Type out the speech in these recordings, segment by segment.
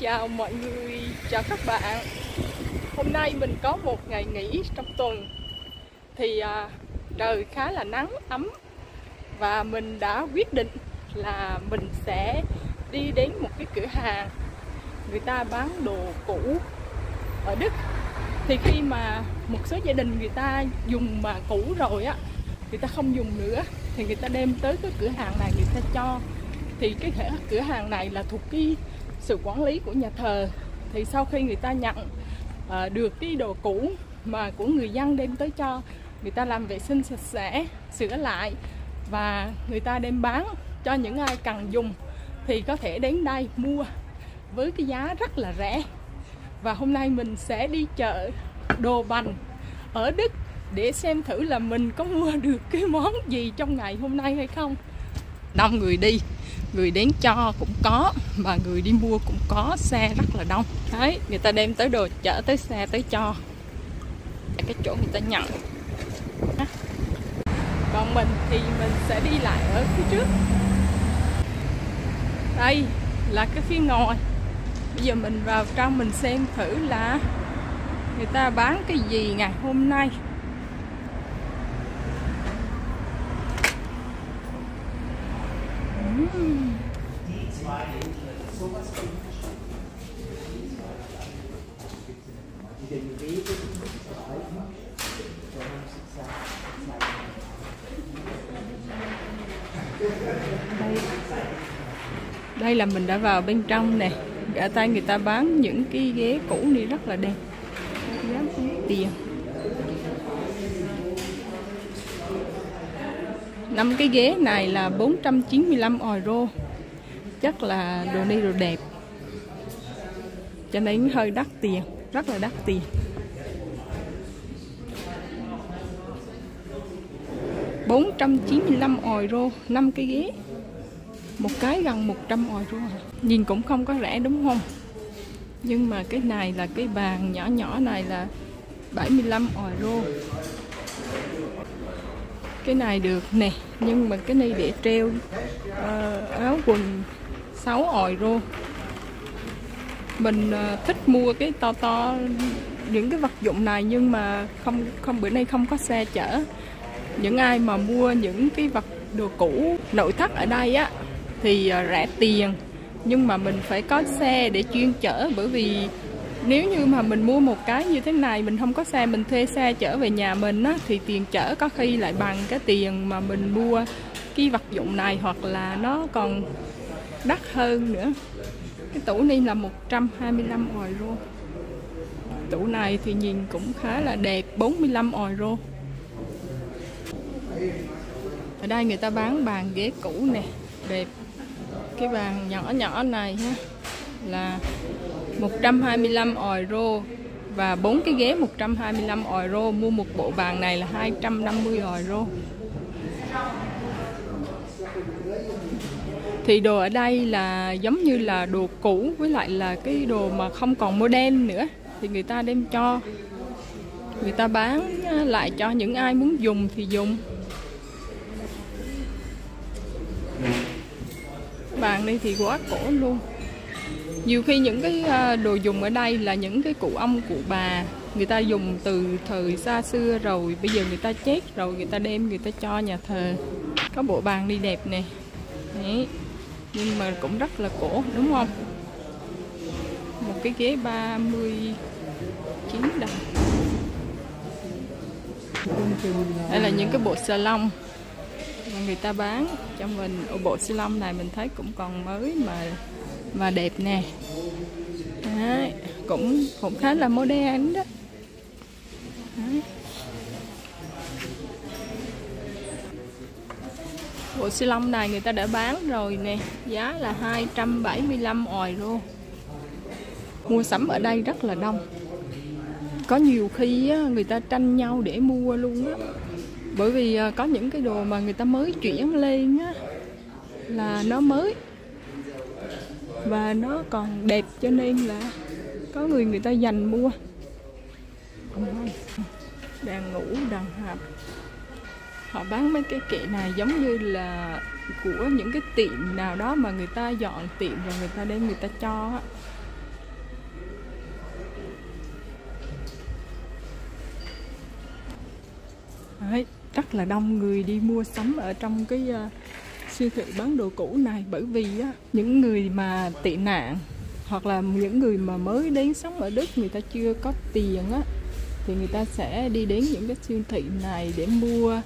Chào mọi người, chào các bạn. Hôm nay mình có một ngày nghỉ trong tuần. Thì à, trời khá là nắng, ấm. Và mình đã quyết định là mình sẽ đi đến một cái cửa hàng. Người ta bán đồ cũ ở Đức. Thì khi mà một số gia đình người ta dùng mà cũ rồi á Người ta không dùng nữa Thì người ta đem tới cái cửa hàng này người ta cho. Thì cái cửa hàng này là thuộc cái sự quản lý của nhà thờ thì sau khi người ta nhận uh, được cái đồ cũ mà của người dân đem tới cho người ta làm vệ sinh sạch sẽ sửa lại và người ta đem bán cho những ai cần dùng thì có thể đến đây mua với cái giá rất là rẻ. Và hôm nay mình sẽ đi chợ đồ bành ở Đức để xem thử là mình có mua được cái món gì trong ngày hôm nay hay không. Đông người đi người đến cho cũng có và người đi mua cũng có, xe rất là đông. Đấy, người ta đem tới đồ, chở tới xe tới cho. Cái chỗ người ta nhận. Còn mình thì mình sẽ đi lại ở phía trước. Đây là cái phía ngồi. bây giờ mình vào trong mình xem thử là người ta bán cái gì ngày hôm nay. Đây. Đây là mình đã vào bên trong nè. Gã tay người ta bán những cái ghế cũ đi rất là đẹp. Giá tiền năm cái ghế này là 495 euro. Chắc là đồ đi đồ đẹp. Cho nên hơi đắt tiền. Rất là đắt tiền. Bốn trăm chín mươi lăm euro năm cái ghế. Một cái gần 100 euro nhìn cũng không có rẻ đúng không? Nhưng mà cái này là cái bàn nhỏ nhỏ này là 75 euro cái này được nè nhưng mà cái này để treo uh, áo quần 6 euro mình uh, thích mua cái to to những cái vật dụng này nhưng mà không không bữa nay không có xe chở những ai mà mua những cái vật đồ cũ, nội thất ở đây á, thì ờ, rẻ tiền. Nhưng mà mình phải có xe để chuyên chở, bởi vì nếu như mà mình mua một cái như thế này, mình không có xe, mình thuê xe chở về nhà mình á, thì tiền chở có khi lại bằng cái tiền mà mình mua cái vật dụng này, hoặc là nó còn đắt hơn nữa. Cái tủ này là 125 euro. Tủ này thì nhìn cũng khá là đẹp 45 euro ở đây người ta bán bàn ghế cũ nè, đẹp. Cái bàn nhỏ nhỏ này ha, là 125 euro và bốn cái ghế 125 euro. Mua một bộ bàn này là 250 euro. Thì đồ ở đây là giống như là đồ cũ, với lại là cái đồ mà không còn modern nữa. Thì người ta đem cho. Người ta bán lại cho những ai muốn dùng thì dùng. Bàn đây thì quá cổ luôn. Nhiều khi những cái à, đồ dùng ở đây là những cái cụ ông, cụ bà, người ta dùng từ thời xa xưa rồi, bây giờ người ta chết rồi, người ta đem, người ta cho nhà thờ. Có bộ bàn đi đẹp nè. Đấy. nhưng mà cũng rất là cổ, đúng không? Một cái ghế 39 đồng. Đây là những cái bộ salon. long người ta bán. Cho mình ở bộ lông này mình thấy cũng còn mới mà mà đẹp nè. Đấy, cũng cũng khá là modern đó. Đấy. bộ xi lông này người ta đã bán rồi nè giá là 275 euro mua sắm ở đây rất là đông. Có nhiều khi người ta tranh nhau để mua luôn á bởi vì ờ, có những cái đồ mà người ta mới chuyển lên á là nó mới. Và nó còn đẹp cho nên là có người người ta dành mua. Đàn ngủ đàn hạp họ bán mấy cái kệ này giống như là của những cái tiệm nào đó mà người ta dọn tiệm và người ta đem người ta cho á. Đấy, rất là đông người đi mua sắm ở trong cái uh, siêu thị bán đồ cũ này. Bởi vì á, những người mà tị nạn hoặc là những người mà mới đến sống ở Đức người ta chưa có tiền á thì người ta sẽ đi đến những cái siêu thị này để mua.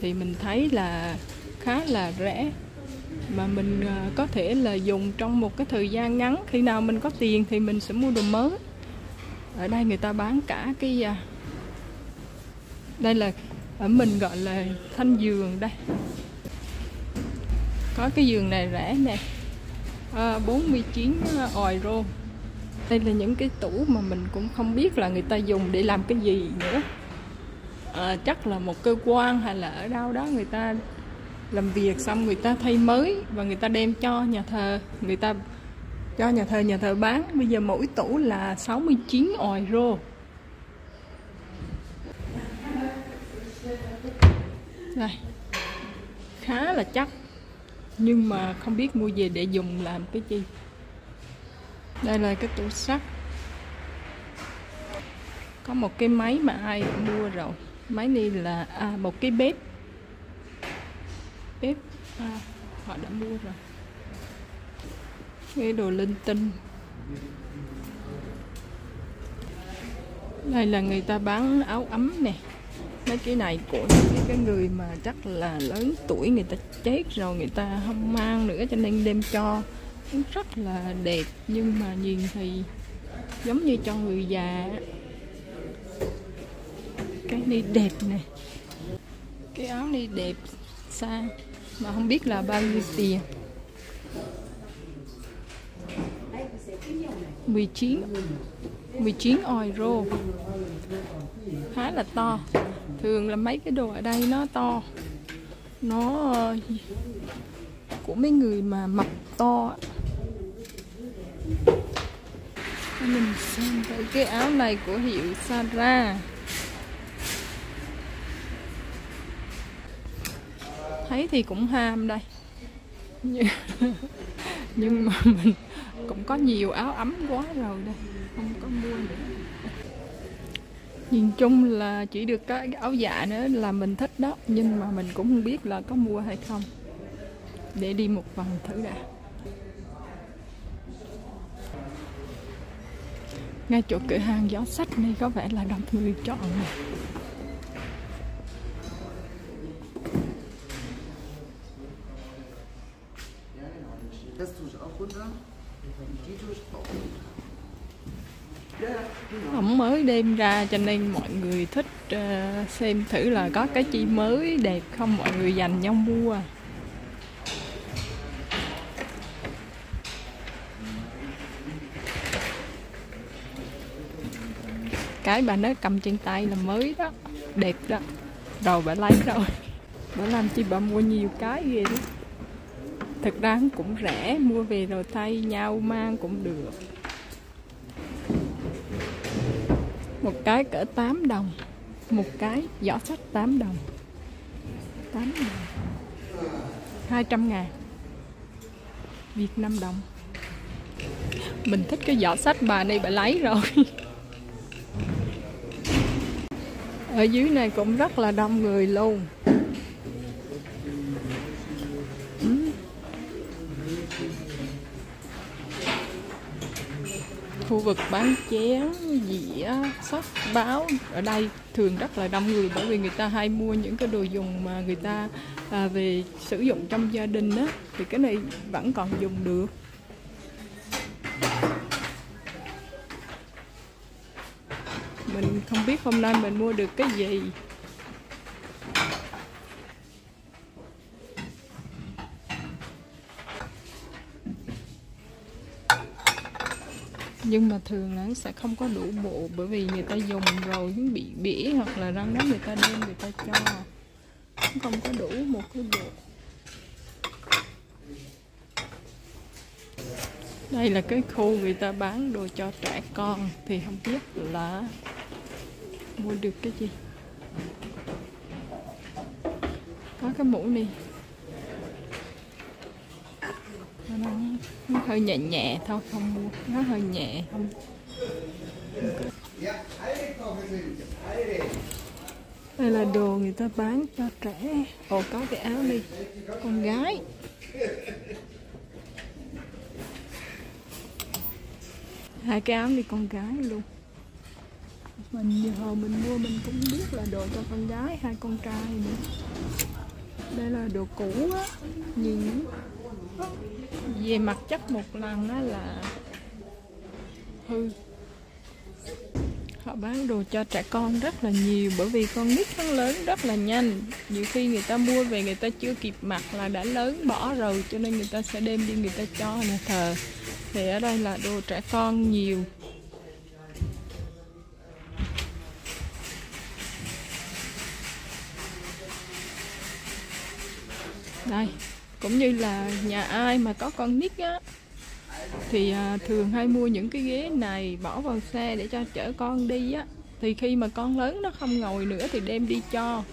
Thì mình thấy là khá là rẻ. Mà mình uh, có thể là dùng trong một cái thời gian ngắn. Khi nào mình có tiền thì mình sẽ mua đồ mới. Ở đây người ta bán cả cái uh, đây là ở mình gọi là thanh giường đây. Có cái giường này rẻ nè. À, 49 euro à, đây là những cái tủ mà mình cũng không biết là người ta dùng để làm cái gì nữa. À, chắc là một cơ quan hay là ở đâu đó người ta làm việc xong người ta thay mới và người ta đem cho nhà thờ người ta cho nhà thờ nhà thờ bán. Bây giờ mỗi tủ là 69 euro đây khá là chắc. Nhưng mà không biết mua về để dùng làm cái gì đây là cái tủ sắt có một cái máy mà ai mua rồi. Máy này là à, một cái bếp. Bếp à, họ đã mua rồi. Cái đồ linh tinh. Đây là người ta bán áo ấm nè mấy cái này của những cái người mà chắc là lớn tuổi người ta chết rồi người ta không mang nữa cho nên đem cho. Rất là đẹp nhưng mà nhìn thì giống như cho người già. Cái này đẹp nè. Cái áo này đẹp xa mà không biết là bao nhiêu tiền. 19 19 euro. Khá là to thường là mấy cái đồ ở đây nó to. Nó ờ, của mấy người mà mập to mình xem thử cái áo này của hiệu Sara thấy thì cũng ham đây. Nhưng mà mình cũng có nhiều áo ấm quá rồi đây. Không có mua nữa nhìn chung là chỉ được cái áo dạ nữa là mình thích đó. Nhưng mà mình cũng không biết là có mua hay không. Để đi một vòng thử đã. Ngay chỗ cửa hàng gió sách này có vẻ là đông người chọn này đem ra cho nên mọi người thích uh, xem thử là có cái chi mới đẹp không? Mọi người dành nhau mua. Cái bà nó cầm trên tay là mới đó đẹp đó. Rồi bà lấy rồi. Bà làm chi bà mua nhiều cái ghê đó thực ra cũng rẻ mua về rồi thay nhau mang cũng được. Một cái cỡ 8 đồng. Một cái giỏ sách 8 đồng. 8 đồng. 200 ngàn. Việt Nam đồng. Mình thích cái giỏ sách bà này bà lấy rồi. Ở dưới này cũng rất là đông người luôn. Khu vực bán chén dĩa sách báo ở đây thường rất là đông người bởi vì người ta hay mua những cái đồ dùng mà người ta à, về sử dụng trong gia đình á thì cái này vẫn còn dùng được. Mình không biết hôm nay mình mua được cái gì. Nhưng mà thường là nó sẽ không có đủ bộ, bởi vì người ta dùng rồi nó bị bỉ hoặc là răng đó người ta đem, người ta cho. Nó không có đủ một cái bộ. Đây là cái khu người ta bán đồ cho trẻ con, thì không biết là mua được cái gì. Có cái mũ này nó, hơi nhẹ nhẹ thôi không mua. Nó hơi nhẹ không. Đây là đồ người ta bán cho trẻ. Ồ có cái áo đi. Con gái. Hai cái áo đi con gái luôn. Mình giờ mình mua mình cũng biết là đồ cho con gái hai con trai nữa. Đây là đồ cũ á nhìn về mặt chất một lần đó là hư. Họ bán đồ cho trẻ con rất là nhiều bởi vì con nít nó lớn rất là nhanh. Nhiều khi người ta mua về người ta chưa kịp mặc là đã lớn bỏ rồi, cho nên người ta sẽ đem đi người ta cho nhà thờ. Thì ở đây là đồ trẻ con nhiều. Đây cũng như là nhà ai mà có con nít á thì à, thường hay mua những cái ghế này bỏ vào xe để cho chở con đi á. Thì khi mà con lớn nó không ngồi nữa thì đem đi cho.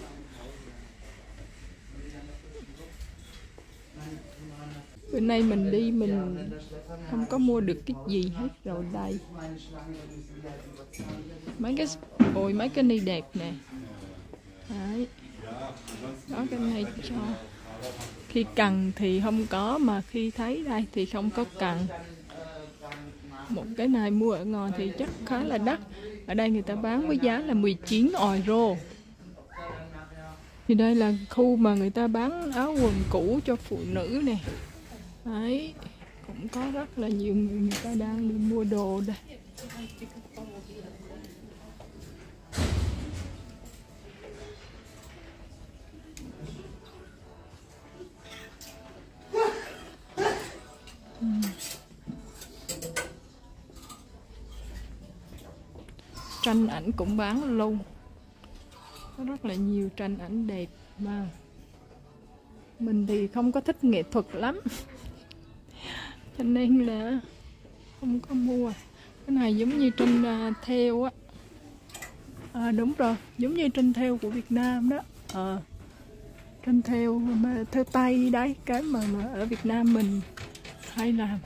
Bữa nay mình đi mình không có mua được cái gì hết rồi đây. Mấy cái ôi mấy cái ni đẹp nè. Đấy. Đó cái này cho khi cần thì không có, mà khi thấy đây thì không có cần. Một cái này mua ở ngoài thì chắc khá là đắt. Ở đây người ta bán với giá là 19 euro. Thì đây là khu mà người ta bán áo quần cũ cho phụ nữ nè. Đấy, cũng có rất là nhiều người người ta đang đi mua đồ đây. Tranh ảnh cũng bán luôn. Có rất là nhiều tranh ảnh đẹp mà. Mình thì không có thích nghệ thuật lắm. Cho nên là không có mua. Cái này giống như tranh uh, theo á. À, đúng rồi giống như tranh theo của Việt Nam đó. À, tranh theo mà theo tay đấy cái mà, mà ở Việt Nam mình hay làm.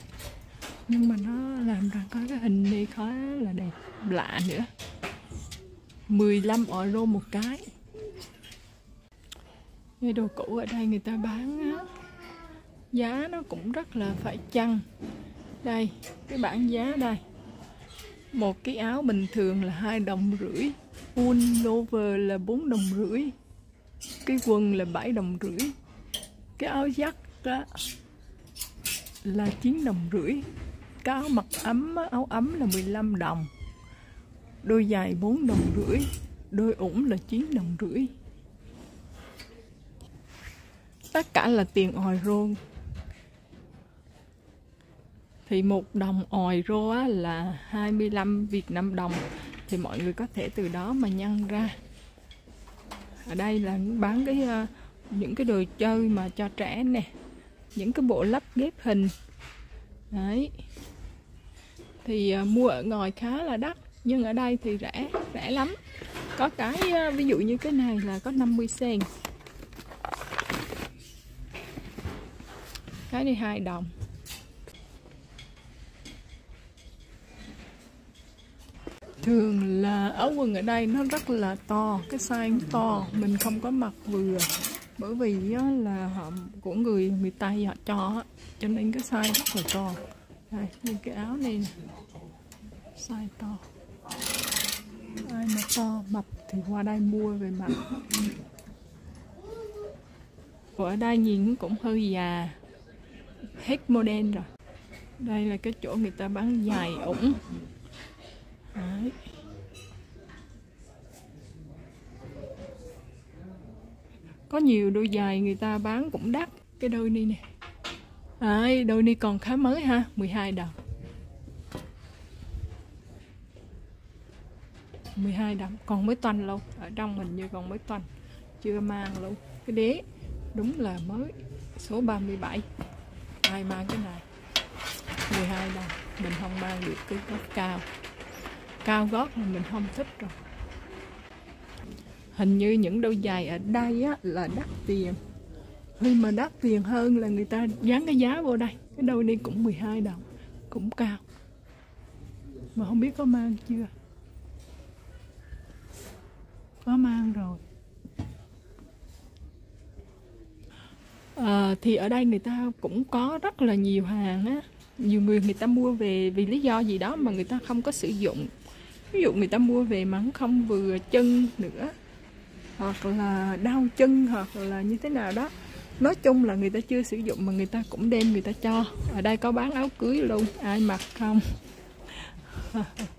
Nhưng mà nó làm ra có cái hình đi khá là đẹp lạ nữa. 15 euro một cái. Cái đồ cũ ở đây người ta bán á giá nó cũng rất là phải chăng. Đây cái bảng giá đây. Một cái áo bình thường là hai đồng rưỡi pullover là 4 đồng rưỡi cái quần là 7 đồng rưỡi cái áo giắt á, là 9 đồng rưỡi cái áo mặc ấm áo ấm là 15 đồng đôi dài 4 đồng rưỡi đôi ủng là 9 đồng rưỡi. Tất cả là tiền euro thì một đồng euro á, là 25 Việt Nam đồng. Thì mọi người có thể từ đó mà nhân ra. Ở đây là bán cái uh, những cái đồ chơi mà cho trẻ nè những cái bộ lắp ghép hình. Đấy. Thì uh, mua ở ngoài khá là đắt nhưng ở đây thì rẻ rẻ lắm. Có cái ờ, ví dụ như cái này là có 50 sen. Cái này hai đồng. Thường là áo quần ở đây nó rất là to, cái size to, mình không có mặc vừa. Bởi vì là họ, của người miền tây họ cho cho nên cái size rất là to. Đây như cái áo này nè. Size to ai mà to mập thì qua đây mua về mặc ở đây nhìn cũng hơi già hết model rồi. Đây là cái chỗ người ta bán dài ủng Đấy. có nhiều đôi giày người ta bán cũng đắt. Cái đôi ni nè. Đấy, đôi ni còn khá mới ha 12 đồng. 12 đồng còn mới toàn luôn ở trong mình như còn mới toàn chưa mang luôn. Cái đế đúng là mới số 37 ai mang cái này? 12 đồng mình không mang được cái gót cao. Cao gót là mình không thích rồi. Hình như những đôi giày ở đây á, là đắt tiền. Khi mà đắt tiền hơn là người ta dán cái giá vô đây. Cái đôi này cũng 12 đồng cũng cao. Mà không biết có mang chưa? Có mang rồi. À, thì ở đây người ta cũng có rất là nhiều hàng á. Nhiều người người ta mua về vì lý do gì đó mà người ta không có sử dụng. Ví dụ người ta mua về mà không vừa chân nữa hoặc là đau chân hoặc là như thế nào đó. Nói chung là người ta chưa sử dụng mà người ta cũng đem người ta cho. Ở đây có bán áo cưới luôn ai mặc không?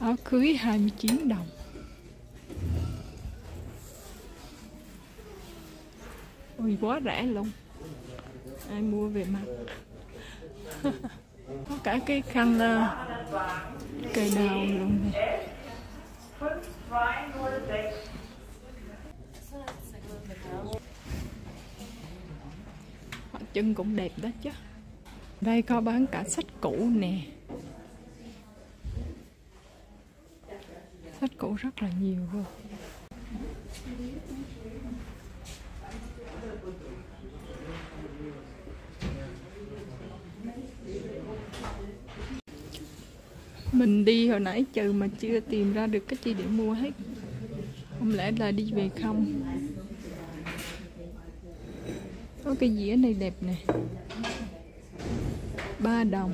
áo cưới 29 đồng. Ui, quá rẻ luôn. Ai mua về mặc có cả cái khăn ờ, cây đào luôn này chân cũng đẹp đó chứ. Đây có bán cả sách cũ nè. Sách cũ rất là nhiều luôn. Mình đi hồi nãy trừ mà chưa tìm ra được cái gì để mua hết. Không lẽ là đi về không? Có cái dĩa này đẹp nè. Ba đồng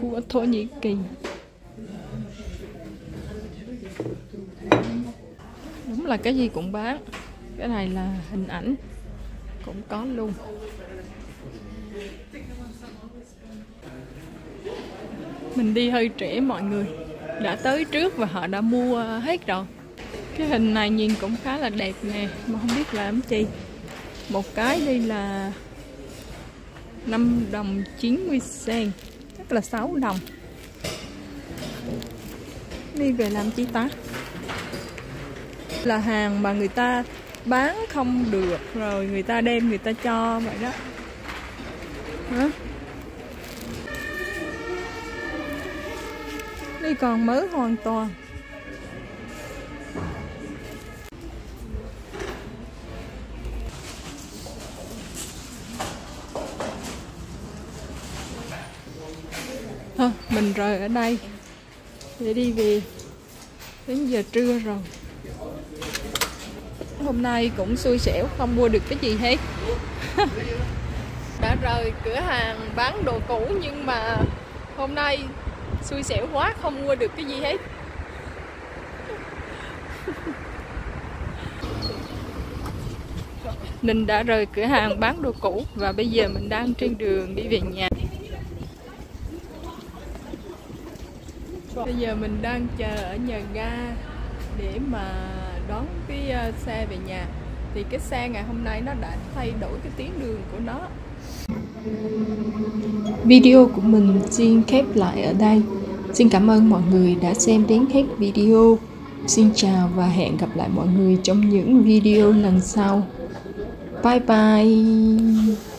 của Thổ Nhĩ Kỳ. Đúng là cái gì cũng bán, cái này là hình ảnh cũng có luôn. Mình đi hơi trễ mọi người, đã tới trước và họ đã mua hết rồi. Cái hình này nhìn cũng khá là đẹp nè, mà không biết làm chi. Một cái đây là 5 đồng 90 sen là 6 đồng. Đi về làm chi ta? Là hàng mà người ta bán không được, rồi người ta đem người ta cho vậy đó. Hả? Đây còn mới hoàn toàn. Mình rời ở đây. Để đi về đến giờ trưa rồi. Hôm nay cũng xui xẻo, không mua được cái gì hết. Đã rời cửa hàng bán đồ cũ nhưng mà hôm nay xui xẻo quá, không mua được cái gì hết. Mình đã rời cửa hàng bán đồ cũ và bây giờ mình đang trên đường đi về nhà. Bây giờ mình đang chờ ở nhà ga để mà đón cái ờ, xe về nhà thì cái xe ngày hôm nay nó đã thay đổi cái tuyến đường của nó Video của mình xin khép lại ở đây. Xin cảm ơn mọi người đã xem đến hết video. Xin chào và hẹn gặp lại mọi người trong những video lần sau. Bye bye.